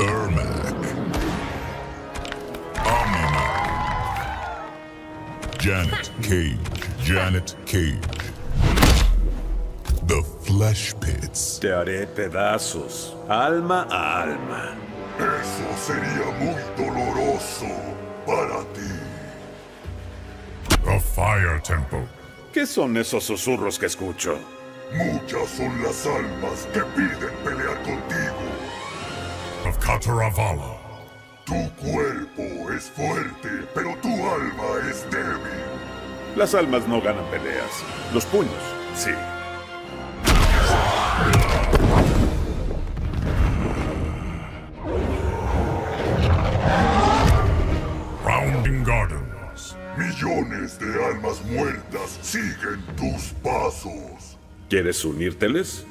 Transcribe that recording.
Ermac. Omni-Man. Janet Cage. Janet Cage. The Flesh Pits. Te haré pedazos, alma a alma. Eso sería muy doloroso para ti. The Fire Temple. ¿Qué son esos susurros que escucho? Muchas son las almas que piden. Of Kataravala. Tu cuerpo es fuerte, pero tu alma es débil. Las almas no ganan peleas. Los puños, sí. Rounding Gardens. Millones de almas muertas siguen tus pasos. ¿Quieres unírteles?